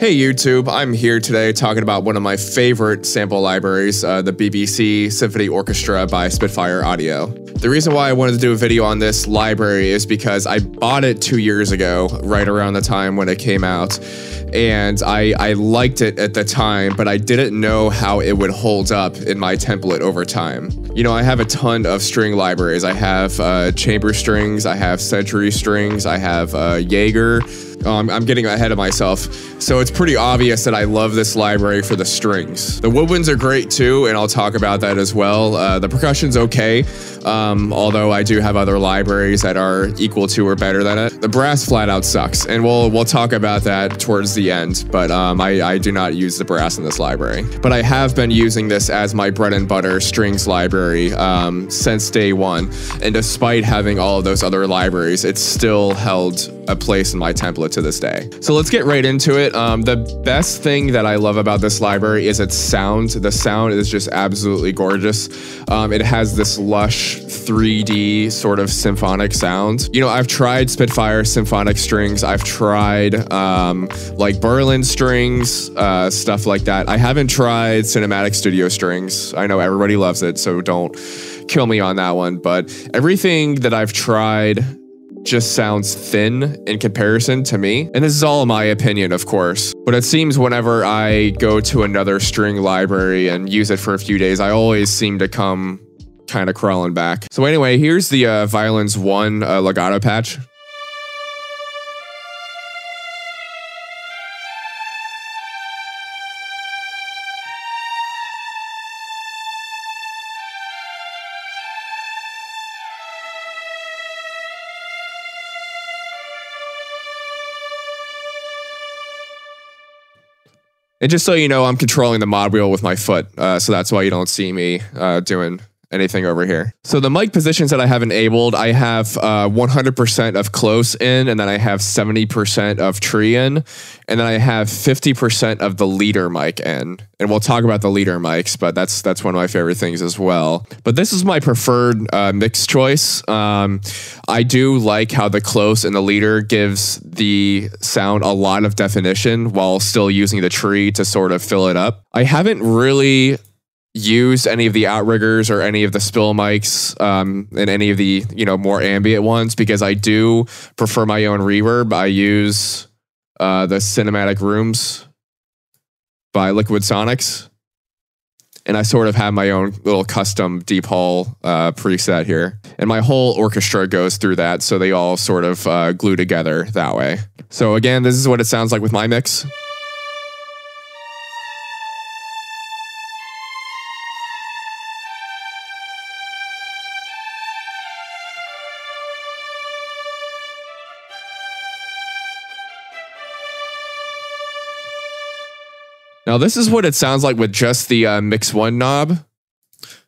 Hey YouTube, I'm here today talking about one of my favorite sample libraries, uh, the BBC Symphony Orchestra by Spitfire Audio. The reason why I wanted to do a video on this library is because I bought it two years ago, right around the time when it came out, and I, I liked it at the time, but I didn't know how it would hold up in my template over time. You know, I have a ton of string libraries. I have uh, chamber strings, I have century strings, I have uh, Jaeger, um, I'm getting ahead of myself. So it's pretty obvious that I love this library for the strings. The woodwinds are great too, and I'll talk about that as well. Uh, the percussion's okay, um, although I do have other libraries that are equal to or better than it. The brass flat out sucks, and we'll we'll talk about that towards the end. But um, I, I do not use the brass in this library. But I have been using this as my bread and butter strings library um, since day one, and despite having all of those other libraries, it's still held a place in my template to this day. So let's get right into it. Um, the best thing that I love about this library is its sound. The sound is just absolutely gorgeous. Um, it has this lush 3D sort of symphonic sound. You know, I've tried Spitfire symphonic strings. I've tried um, like Berlin strings, uh, stuff like that. I haven't tried Cinematic Studio strings. I know everybody loves it, so don't kill me on that one. But everything that I've tried just sounds thin in comparison to me. And this is all my opinion, of course. But it seems whenever I go to another string library and use it for a few days, I always seem to come kind of crawling back. So anyway, here's the uh, Violins 1 uh, legato patch. And just so you know, I'm controlling the mod wheel with my foot, uh, so that's why you don't see me uh, doing anything over here. So the mic positions that I have enabled, I have 100% uh, of close in, and then I have 70% of tree in, and then I have 50% of the leader mic in. And we'll talk about the leader mics, but that's that's one of my favorite things as well. But this is my preferred uh, mix choice. Um, I do like how the close and the leader gives the sound a lot of definition while still using the tree to sort of fill it up. I haven't really use any of the outriggers or any of the spill mics um, and any of the you know more ambient ones because I do prefer my own reverb. I use uh, the cinematic rooms by LiquidSonics. And I sort of have my own little custom deep hall uh, preset here. And my whole orchestra goes through that. So they all sort of uh, glue together that way. So again, this is what it sounds like with my mix. Now this is what it sounds like with just the uh, mix one knob.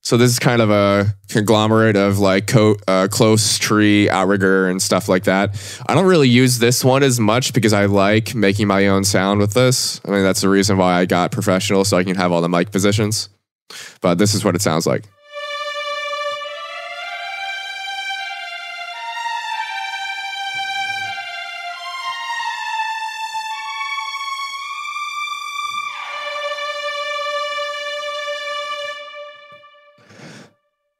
So this is kind of a conglomerate of like uh, close tree, outrigger, and stuff like that. I don't really use this one as much because I like making my own sound with this. I mean, that's the reason why I got professional so I can have all the mic positions. But this is what it sounds like.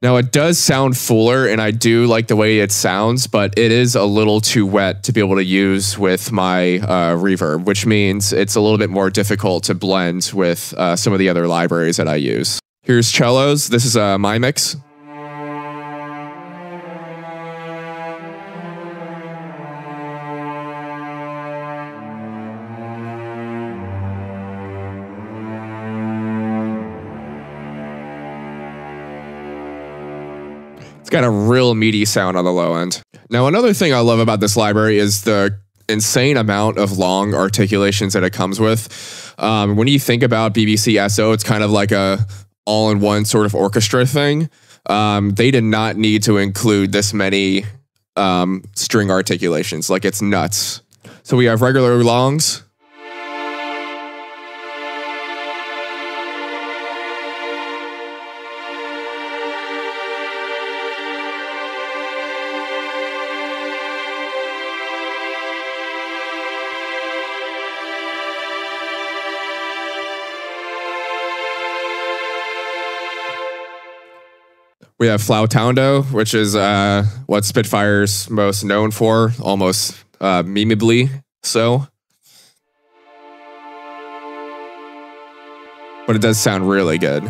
Now it does sound fuller and I do like the way it sounds, but it is a little too wet to be able to use with my uh, reverb, which means it's a little bit more difficult to blend with uh, some of the other libraries that I use. Here's cellos. This is uh, my mix. It's got a real meaty sound on the low end. Now, another thing I love about this library is the insane amount of long articulations that it comes with. Um, when you think about BBC SO, it's kind of like a all-in-one sort of orchestra thing. Um, they did not need to include this many um, string articulations. Like it's nuts. So we have regular longs, We have flautando, which is uh, what Spitfire's most known for, almost uh, memeably so. But it does sound really good.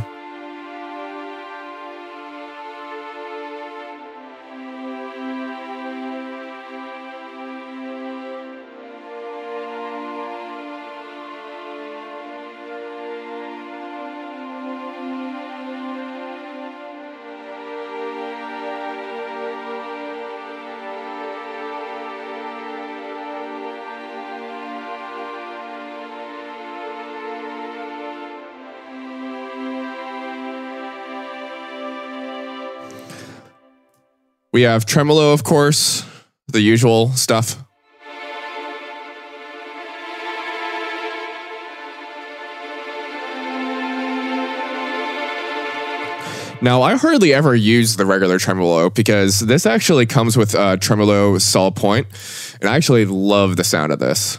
We have tremolo, of course, the usual stuff. Now, I hardly ever use the regular tremolo because this actually comes with a tremolo sul pont, and I actually love the sound of this.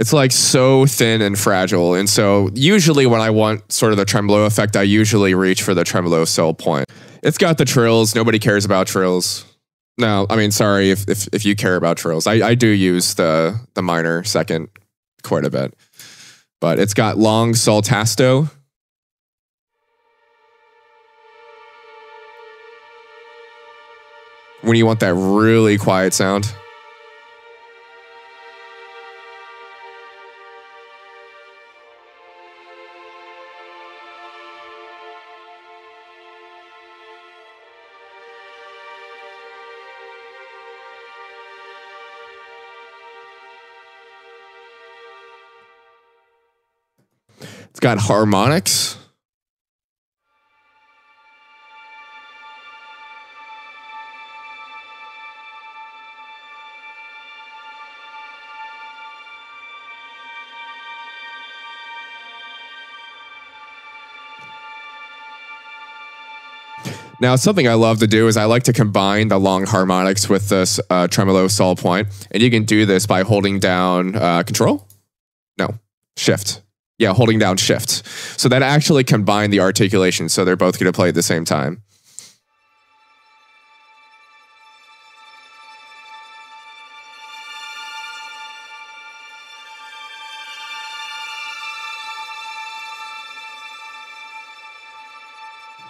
It's like so thin and fragile. And so usually when I want sort of the tremolo effect, I usually reach for the tremolo sul pont. It's got the trills. Nobody cares about trills. No, I mean, sorry if, if, if you care about trills. I, I do use the, the minor second quite a bit. But it's got long sul tasto. When you want that really quiet sound. It's got harmonics. Now, something I love to do is I like to combine the long harmonics with this uh, tremolo sul pont, and you can do this by holding down uh, Control. No, Shift. Yeah, holding down shift. So that actually combine the articulation so they're both going to play at the same time.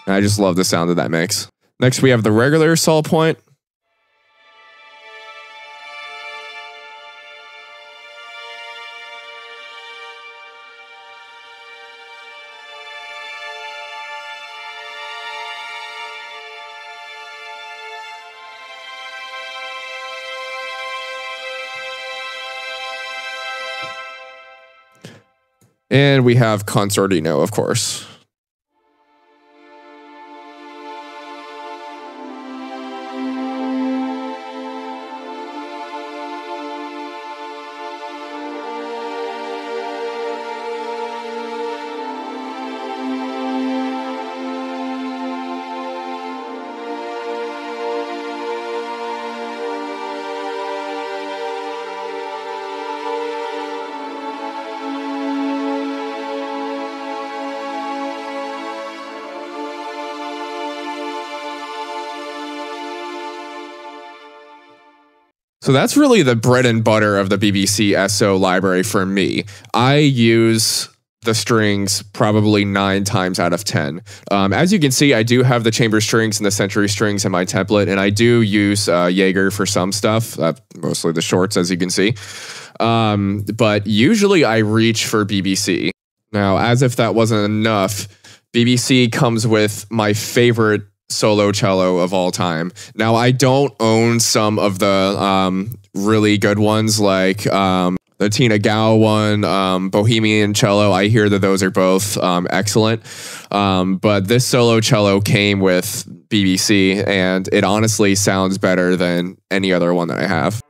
I just love the sound that that makes. Next, we have the regular sul pont. And we have con sordino, of course. So that's really the bread and butter of the BBC SO library for me. I use the strings probably nine times out of 10. Um, as you can see, I do have the chamber strings and the century strings in my template, and I do use uh, Jaeger for some stuff, uh, mostly the shorts, as you can see. Um, but usually I reach for BBC. Now, as if that wasn't enough, BBC comes with my favorite solo cello of all time. Now, I don't own some of the um, really good ones like um, the Tina Guo one, um, Bohemian Cello. I hear that those are both um, excellent. Um, but this solo cello came with BBC, and it honestly sounds better than any other one that I have.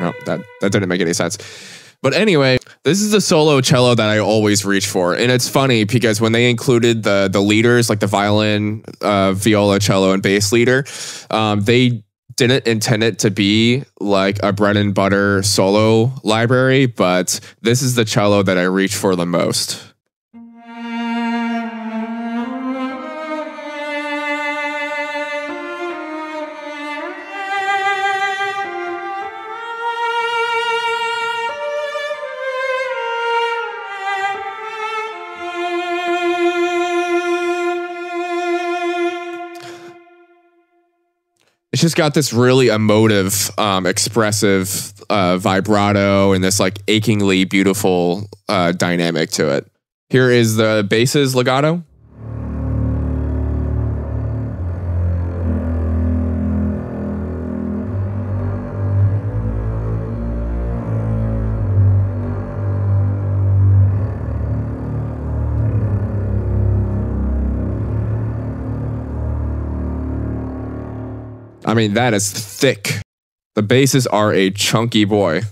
No, that that didn't make any sense. But anyway, this is the solo cello that I always reach for, and it's funny because when they included the the leaders, like the violin, uh, viola, cello, and bass leader, um, they didn't intend it to be like a bread and butter solo library, but this is the cello that I reach for the most. It's just got this really emotive, um, expressive uh, vibrato and this like achingly beautiful uh, dynamic to it. Here is the bass's legato. I mean, that is thick. The basses are a chunky boy.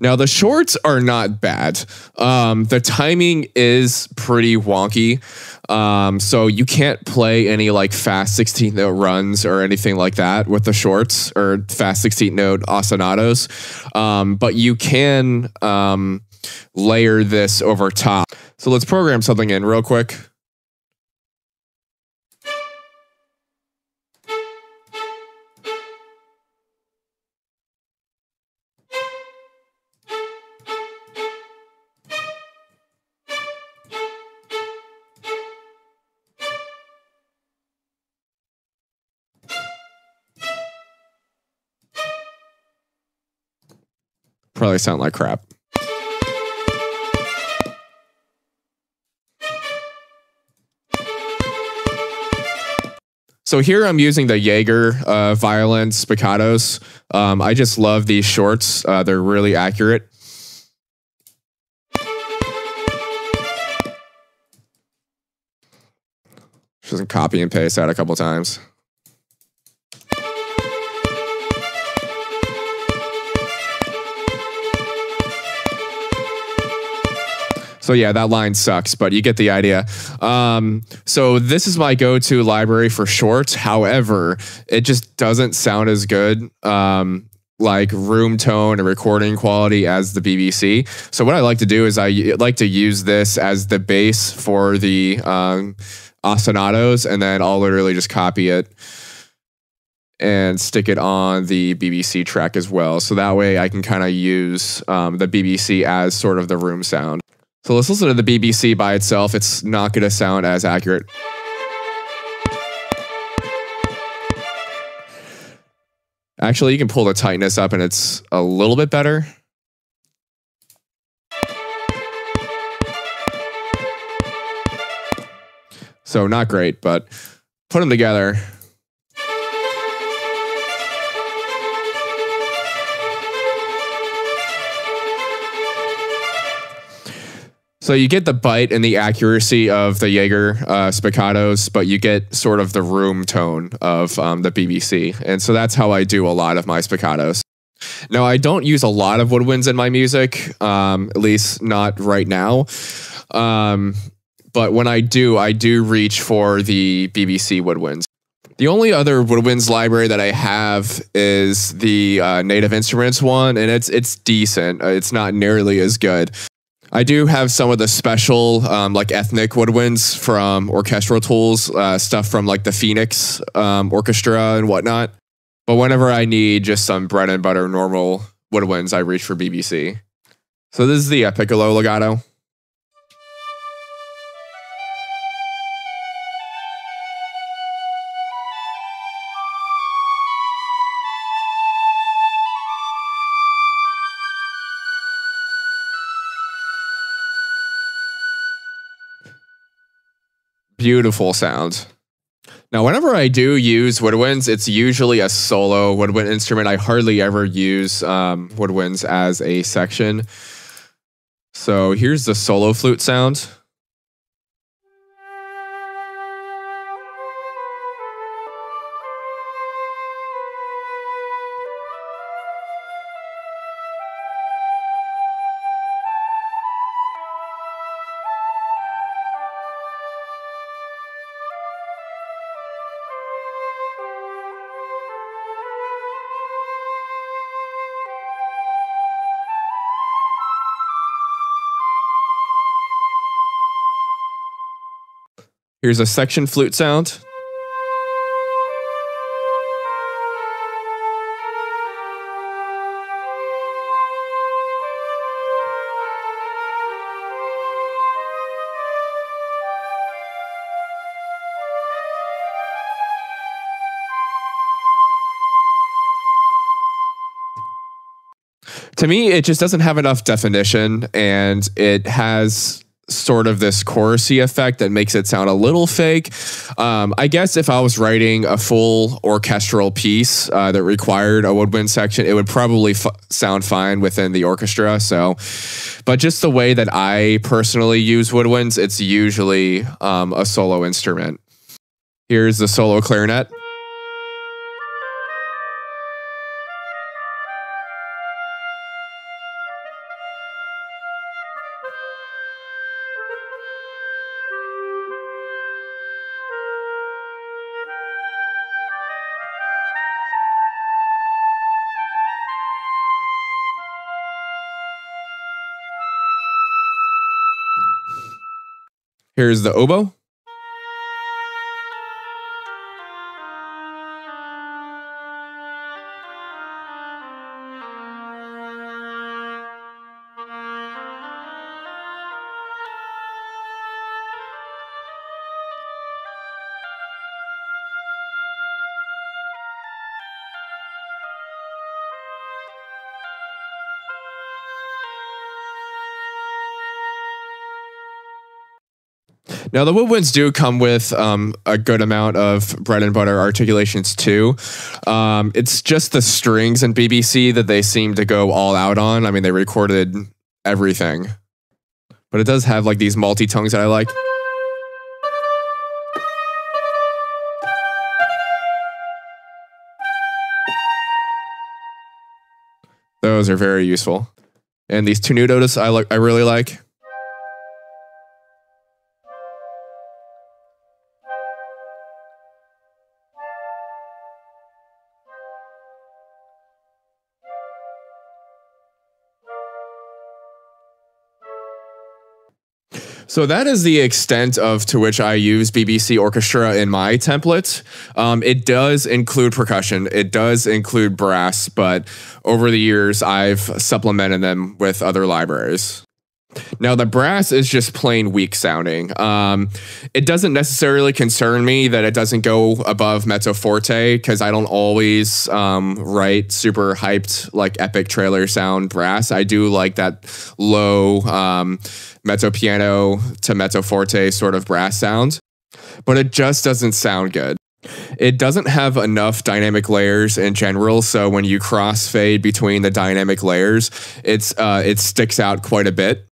Now the shorts are not bad. Um, the timing is pretty wonky. Um, so you can't play any like fast 16 note runs or anything like that with the shorts or fast 16 note ostinatos. Um, but you can um, layer this over top. So let's program something in real quick. Probably sound like crap. So here I'm using the Jaeger uh, violin spiccatos. Um, I just love these shorts. Uh, they're really accurate. Just copy and paste that a couple times. So yeah, that line sucks, but you get the idea. Um, so this is my go-to library for shorts. However, it just doesn't sound as good. Um, like room tone and recording quality as the BBC. So what I like to do is I like to use this as the base for the um, ostinatos, and then I'll literally just copy it and stick it on the BBC track as well. So that way I can kind of use um, the BBC as sort of the room sound. So let's listen to the BBC by itself. It's not going to sound as accurate. Actually, you can pull the tightness up and it's a little bit better. So not great, but put them together. So you get the bite and the accuracy of the Jaeger uh, spiccatos, but you get sort of the room tone of um, the BBC. And so that's how I do a lot of my spiccatos. Now, I don't use a lot of woodwinds in my music, um, at least not right now. Um, but when I do, I do reach for the BBC woodwinds. The only other woodwinds library that I have is the uh, Native Instruments one, and it's it's decent. Uh, it's not nearly as good. I do have some of the special, um, like ethnic woodwinds from Orchestral Tools, uh, stuff from like the Phoenix um, Orchestra and whatnot. But whenever I need just some bread and butter normal woodwinds, I reach for BBC. So this is the piccolo legato. Beautiful sound. Now, whenever I do use woodwinds, it's usually a solo woodwind instrument. I hardly ever use um, woodwinds as a section. So here's the solo flute sound. Here's a section flute sound. To me, it just doesn't have enough definition and it has sort of this chorusy effect that makes it sound a little fake. Um, I guess if I was writing a full orchestral piece uh, that required a woodwind section, it would probably sound fine within the orchestra. So, but just the way that I personally use woodwinds, it's usually um, a solo instrument. Here's the solo clarinet. Here's the oboe. Now, the woodwinds do come with um, a good amount of bread and butter articulations too. Um, it's just the strings and BBC that they seem to go all out on. I mean, they recorded everything, but it does have like these multi tongues that I like. Those are very useful. And these tenutos I like I really like. So that is the extent of to which I use BBC Orchestra in my template. Um, it does include percussion. It does include brass, but over the years I've supplemented them with other libraries. Now the brass is just plain weak sounding. Um, it doesn't necessarily concern me that it doesn't go above mezzo forte because I don't always um, write super hyped like epic trailer sound brass. I do like that low um, mezzo piano to mezzo forte sort of brass sound, but it just doesn't sound good. It doesn't have enough dynamic layers in general, so when you crossfade between the dynamic layers, it's uh, it sticks out quite a bit.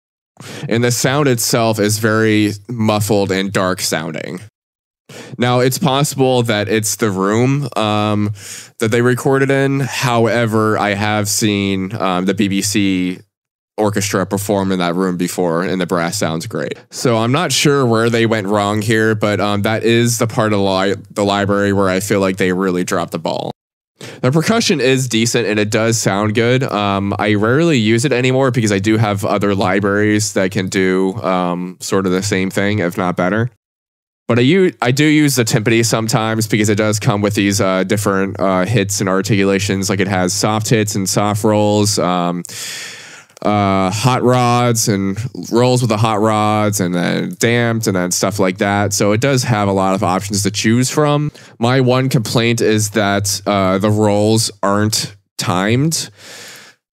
And the sound itself is very muffled and dark sounding. Now, it's possible that it's the room um, that they recorded in. However, I have seen um, the BBC orchestra perform in that room before, and the brass sounds great. So I'm not sure where they went wrong here, but um, that is the part of li the library where I feel like they really dropped the ball. The percussion is decent and it does sound good. Um, I rarely use it anymore because I do have other libraries that can do um, sort of the same thing, if not better. But I use, I do use the timpani sometimes because it does come with these uh, different uh, hits and articulations. Like it has soft hits and soft rolls. Um, uh, hot rods and rolls with the hot rods and then damped and then stuff like that. So it does have a lot of options to choose from. My one complaint is that uh, the rolls aren't timed.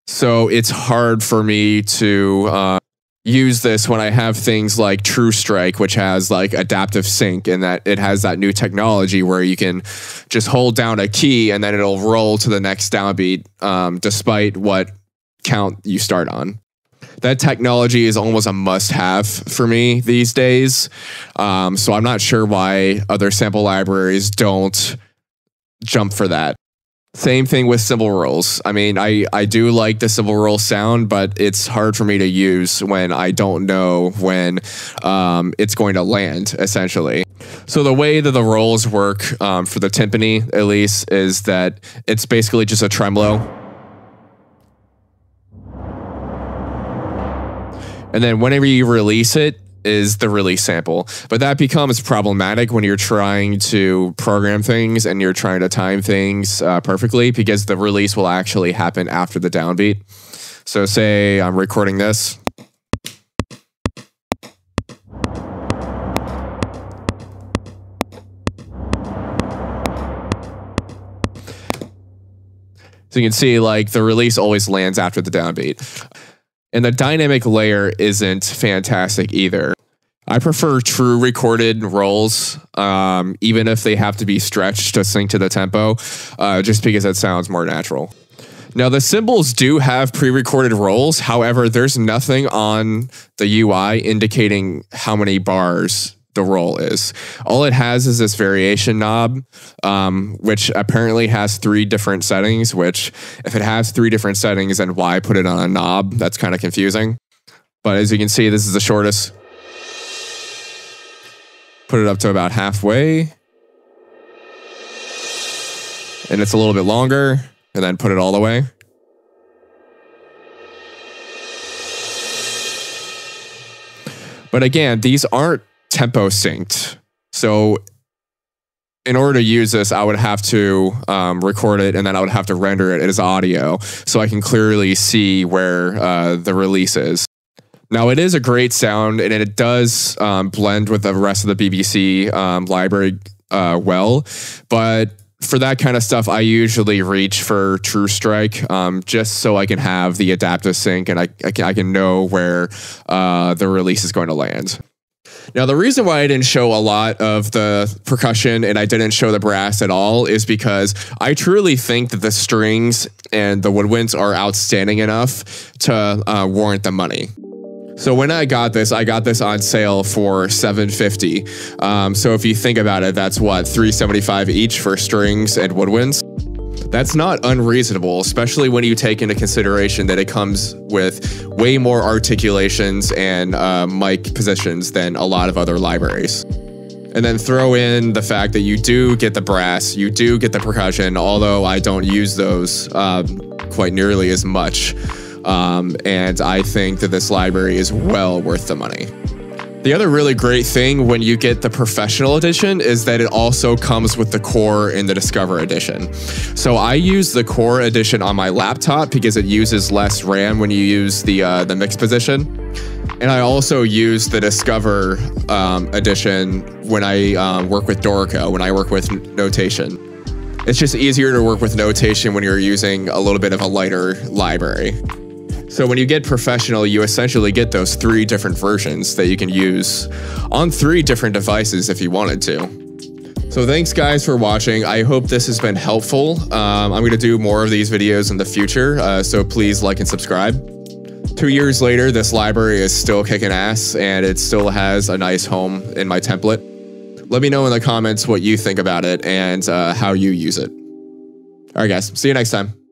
So it's hard for me to uh, use this when I have things like True Strike, which has like adaptive sync and that it has that new technology where you can just hold down a key and then it'll roll to the next downbeat um, despite what count you start on. That technology is almost a must have for me these days. Um, so I'm not sure why other sample libraries don't jump for that. Same thing with cymbal rolls. I mean, I, I do like the cymbal roll sound, but it's hard for me to use when I don't know when um, it's going to land, essentially. So the way that the rolls work um, for the timpani, at least, is that it's basically just a tremolo. And then whenever you release it, is the release sample. But that becomes problematic when you're trying to program things and you're trying to time things uh, perfectly because the release will actually happen after the downbeat. So, say I'm recording this. So you can see like the release always lands after the downbeat. And the dynamic layer isn't fantastic either. I prefer true recorded rolls, um, even if they have to be stretched to sync to the tempo, uh, just because it sounds more natural. Now, the cymbals do have pre recorded rolls. However, there's nothing on the UI indicating how many bars the roll is. All it has is this variation knob, um, which apparently has three different settings. Which, if it has three different settings, then why put it on a knob? That's kind of confusing. But as you can see, this is the shortest. Put it up to about halfway. And it's a little bit longer, and then put it all the way. But again, these aren't tempo synced. So in order to use this, I would have to um, record it and then I would have to render it as audio so I can clearly see where uh, the release is. Now, it is a great sound and it does um, blend with the rest of the BBC um, library uh, well, but for that kind of stuff, I usually reach for True Strike um, just so I can have the adaptive sync and I, I, can, I can know where uh, the release is going to land. Now, the reason why I didn't show a lot of the percussion and I didn't show the brass at all is because I truly think that the strings and the woodwinds are outstanding enough to uh, warrant the money. So when I got this, I got this on sale for 750. Um, so if you think about it, that's what 375 each for strings and woodwinds. That's not unreasonable, especially when you take into consideration that it comes with way more articulations and uh, mic positions than a lot of other libraries. And then throw in the fact that you do get the brass, you do get the percussion, although I don't use those um, quite nearly as much. Um, and I think that this library is well worth the money. The other really great thing when you get the professional edition is that it also comes with the core in the Discover edition. So I use the core edition on my laptop because it uses less RAM when you use the uh, the mix position. And I also use the Discover um, edition when I um, work with Dorico, when I work with notation. It's just easier to work with notation when you're using a little bit of a lighter library. So when you get professional, you essentially get those three different versions that you can use on three different devices if you wanted to. So thanks guys for watching. I hope this has been helpful. Um, I'm going to do more of these videos in the future, uh, so please like and subscribe. Two years later, this library is still kicking ass and it still has a nice home in my template. Let me know in the comments what you think about it and uh, how you use it. All right, guys. See you next time.